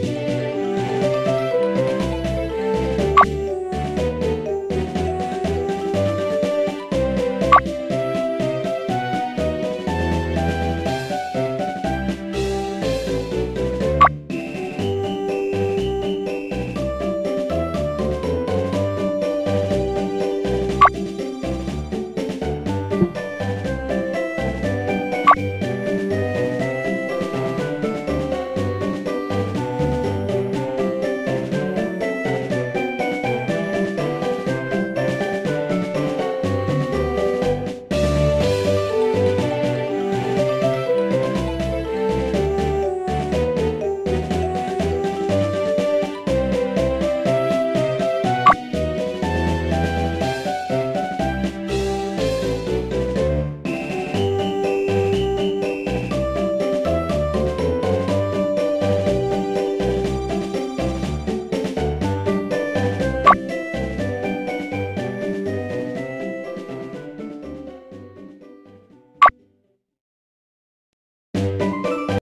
Bye.